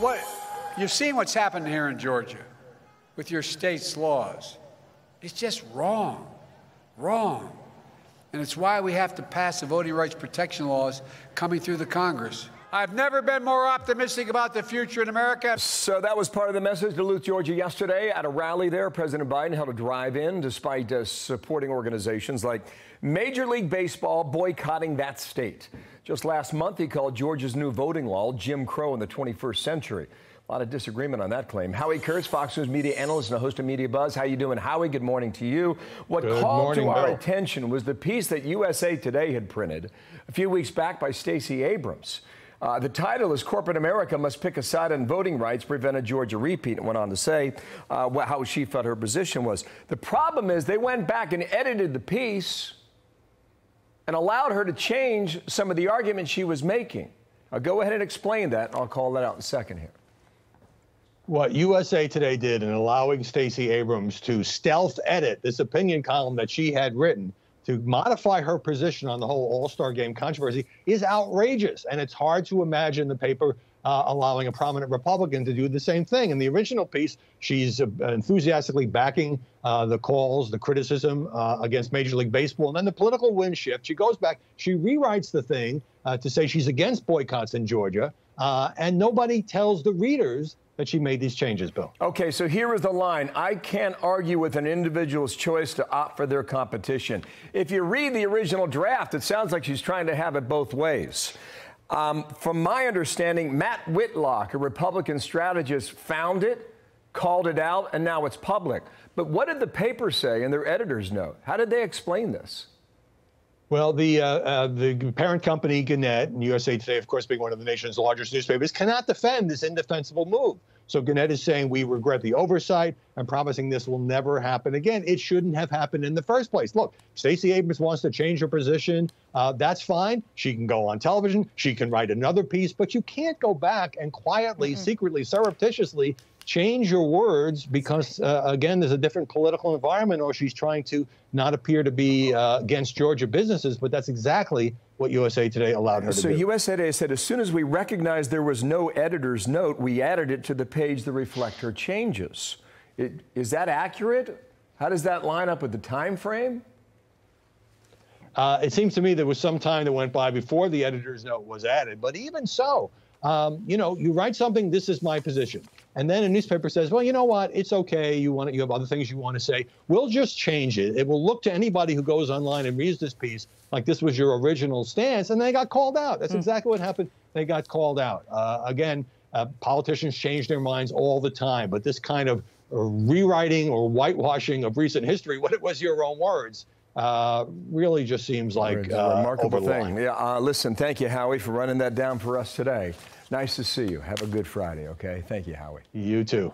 What you've seen what's happened here in Georgia with your state's laws. It's just wrong. Wrong. And it's why we have to pass the voting rights protection laws coming through the Congress. I've never been more optimistic about the future in America. So that was part of the message to Duluth, Georgia yesterday at a rally there. President Biden held a drive-in despite uh, supporting organizations like Major League Baseball boycotting that state. Just last month, he called Georgia's new voting law Jim Crow in the 21st century. A lot of disagreement on that claim. Howie Kurtz, Fox News media analyst and a host of Media Buzz. How you doing, Howie? Good morning to you. What Good called morning, to our Bill. attention was the piece that USA Today had printed a few weeks back by Stacey Abrams. Uh, the title is Corporate America Must Pick a Side on Voting Rights, Prevent a Georgia Repeat, and went on to say uh, how she felt her position was. The problem is they went back and edited the piece and allowed her to change some of the arguments she was making. I'll go ahead and explain that. and I'll call that out in a second here. What USA Today did in allowing Stacey Abrams to stealth edit this opinion column that she had written to modify her position on the whole All Star game controversy is outrageous. And it's hard to imagine the paper uh, allowing a prominent Republican to do the same thing. In the original piece, she's uh, enthusiastically backing uh, the calls, the criticism uh, against Major League Baseball. And then the political wind shift. She goes back, she rewrites the thing uh, to say she's against boycotts in Georgia. Uh, and nobody tells the readers that she made these changes, Bill. Okay, so here is the line. I can't argue with an individual's choice to opt for their competition. If you read the original draft, it sounds like she's trying to have it both ways. Um, from my understanding, Matt Whitlock, a Republican strategist, found it, called it out, and now it's public. But what did the paper say in their editor's note? How did they explain this? Well, the uh, uh, the parent company Gannett and USA Today, of course, being one of the nation's largest newspapers, cannot defend this indefensible move. So Gannett is saying we regret the oversight and promising this will never happen again. It shouldn't have happened in the first place. Look, Stacey Abrams wants to change her position. Uh, that's fine. She can go on television. She can write another piece, but you can't go back and quietly, secretly, surreptitiously change your words because, uh, again, there's a different political environment, or she's trying to not appear to be uh, against Georgia businesses. But that's exactly what USA Today allowed her to So do. USA Today said as soon as we recognized there was no editor's note, we added it to the page that reflect her changes. It, is that accurate? How does that line up with the time frame? Uh, it seems to me there was some time that went by before the editor's note was added. But even so, um, you know, you write something. This is my position, and then a newspaper says, "Well, you know what? It's okay. You want it. you have other things you want to say. We'll just change it. It will look to anybody who goes online and reads this piece like this was your original stance." And they got called out. That's exactly what happened. They got called out. Uh, again, uh, politicians change their minds all the time, but this kind of uh, rewriting or whitewashing of recent history, when it was your own words, uh, really just seems like It's a uh, remarkable over the line. thing. Yeah, uh, listen, thank you, Howie, for running that down for us today. Nice to see you. Have a good Friday, okay? Thank you, Howie. You too.